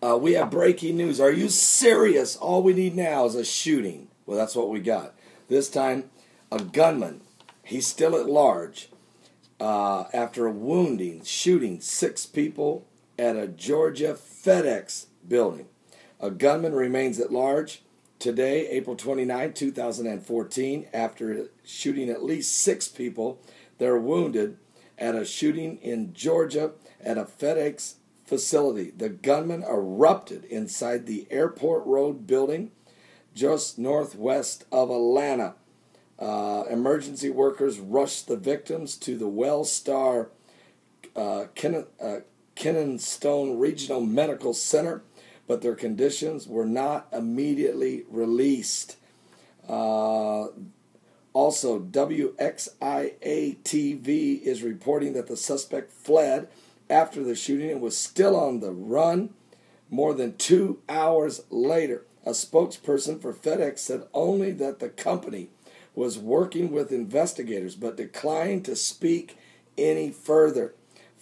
Uh, we have breaking news. Are you serious? All we need now is a shooting. Well, that's what we got. This time, a gunman. He's still at large uh, after wounding, shooting six people at a Georgia FedEx building. A gunman remains at large today, April 29, 2014, after shooting at least six people. They're wounded at a shooting in Georgia at a FedEx facility. The gunman erupted inside the Airport Road building just northwest of Atlanta. Uh, emergency workers rushed the victims to the Wellstar uh, Ken- uh, Regional Medical Center, but their conditions were not immediately released. Uh, also, WXIA TV is reporting that the suspect fled after the shooting and was still on the run more than two hours later. A spokesperson for FedEx said only that the company was working with investigators but declined to speak any further.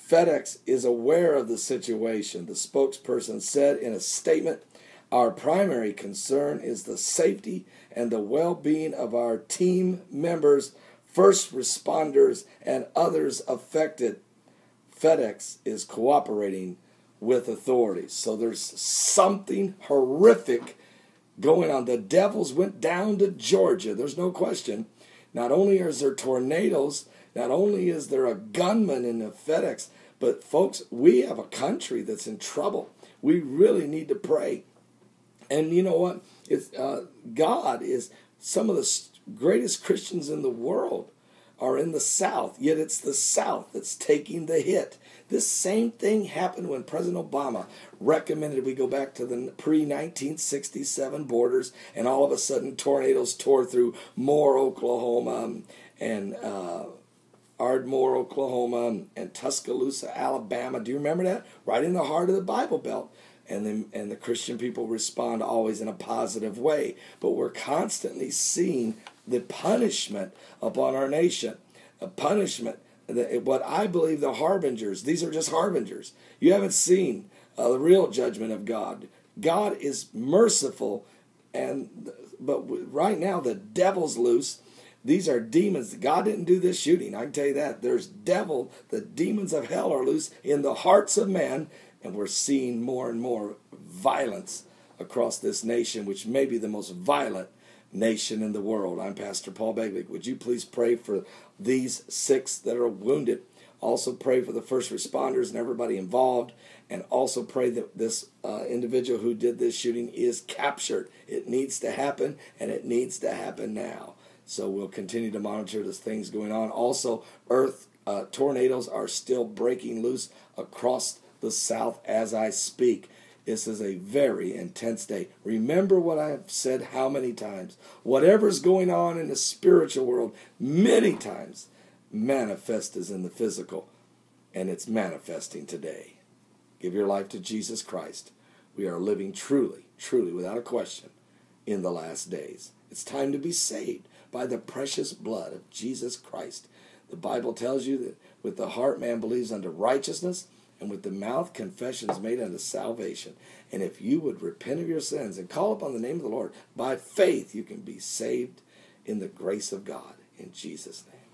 FedEx is aware of the situation, the spokesperson said in a statement. Our primary concern is the safety and the well being of our team members, first responders, and others affected. FedEx is cooperating with authorities. So there's something horrific going on. The Devils went down to Georgia. There's no question. Not only is there tornadoes, not only is there a gunman in the FedEx, but folks, we have a country that's in trouble. We really need to pray. And you know what? It's, uh, God is some of the greatest Christians in the world are in the South, yet it's the South that's taking the hit. This same thing happened when President Obama recommended we go back to the pre 1967 borders, and all of a sudden tornadoes tore through Moore, Oklahoma, and uh, Ardmore, Oklahoma, and Tuscaloosa, Alabama. Do you remember that? Right in the heart of the Bible Belt. And then, and the Christian people respond always in a positive way. But we're constantly seeing the punishment upon our nation. A punishment, what I believe the harbingers, these are just harbingers. You haven't seen uh, the real judgment of God. God is merciful, and but right now the devil's loose. These are demons. God didn't do this shooting. I can tell you that. There's devil, the demons of hell are loose in the hearts of men, and we're seeing more and more violence across this nation, which may be the most violent nation in the world. I'm Pastor Paul Begley. Would you please pray for these six that are wounded? Also, pray for the first responders and everybody involved, and also pray that this uh, individual who did this shooting is captured. It needs to happen, and it needs to happen now. So, we'll continue to monitor this things going on. Also, earth uh, tornadoes are still breaking loose across the south as I speak. This is a very intense day. Remember what I've said how many times. Whatever's going on in the spiritual world, many times manifest manifests in the physical, and it's manifesting today. Give your life to Jesus Christ. We are living truly, truly, without a question, in the last days. It's time to be saved by the precious blood of Jesus Christ. The Bible tells you that with the heart man believes unto righteousness, and with the mouth confession is made unto salvation. And if you would repent of your sins and call upon the name of the Lord, by faith you can be saved in the grace of God. In Jesus' name.